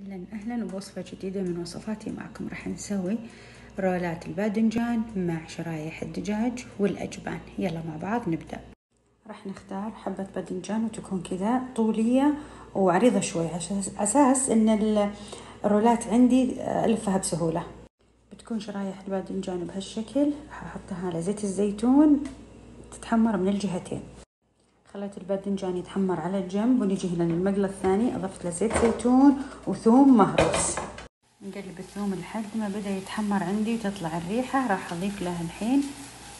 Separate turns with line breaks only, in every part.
أهلا أهلا بوصفة جديدة من وصفاتي معكم راح نسوي رولات الباذنجان مع شرايح الدجاج والأجبان. يلا مع بعض نبدأ. راح نختار حبة باذنجان وتكون كذا طولية وعريضة شوي عشان أساس إن الرولات عندي ألفها بسهولة. بتكون شرايح الباذنجان بهالشكل. راح أحطها على زيت الزيتون تتحمر من الجهتين. خليت الباذنجان يتحمر على الجنب ونجي هنا للمقلة الثاني أضفت له زيت زيتون وثوم مهروس. نقلب الثوم لحد ما بدأ يتحمر عندي وتطلع الريحة. راح أضيف له الحين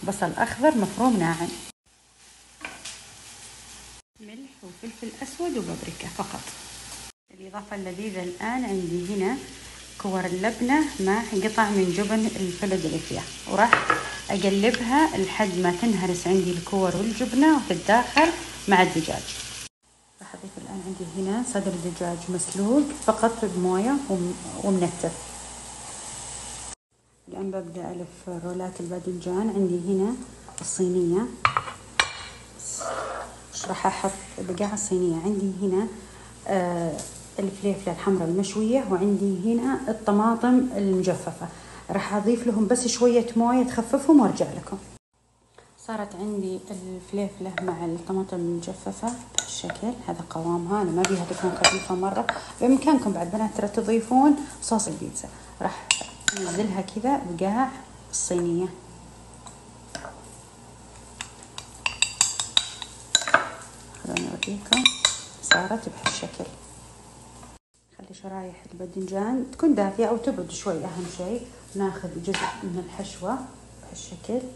بصل أخضر مفروم ناعم. ملح وفلفل أسود وبابريكا فقط. الإضافة اللذيذة الآن عندي هنا كور اللبنة مع قطع من جبن الفيلادلفيا وراح أقلبها لحد ما تنهرس عندي الكور والجبنة وتتداخل مع الدجاج. راح أضيف الآن عندي هنا صدر دجاج مسلوق فقط بموية ومنتف. الآن ببدأ ألف رولات الباذنجان. عندي هنا الصينية. راح أحط بقاع الصينية. عندي هنا آه الفليفلة الحمراء المشوية وعندي هنا الطماطم المجففة. راح أضيف لهم بس شوية موية تخففهم وأرجع لكم. صارت عندي الفليفلة مع الطماطم المجففة بالشكل. هذا قوامها. أنا ما بيها تكون خفيفة مرة. بإمكانكم بعد بنات ترى تضيفون صوص البيتزا. راح أنزلها كذا بقاع الصينية خلوني أوريكم. صارت بهالشكل. شرايح الباذنجان تكون دافية أو تبرد شوي أهم شيء ناخذ جزء من الحشوة بهالشكل.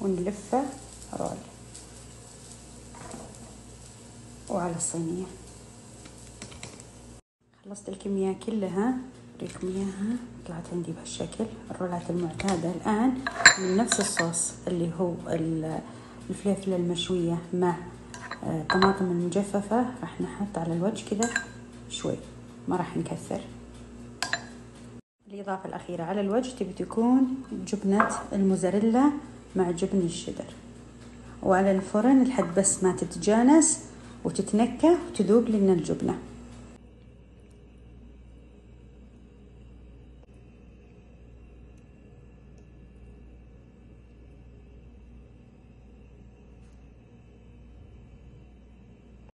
ونلفه رول. وعلى الصينية. خلصت الكمية كلها. أوريكم إياها. طلعت عندي بهالشكل. الرولات المعتادة الآن من نفس الصوص اللي هو الفليفلة المشوية مع الطماطم المجففة راح نحط على الوجه كذا شوي ما راح نكثر الإضافة الأخيرة على الوجه تبي تكون جبنة الموزاريلا مع جبن الشدر وعلى الفرن لحد بس ما تتجانس وتتنكه وتذوب لنا الجبنة.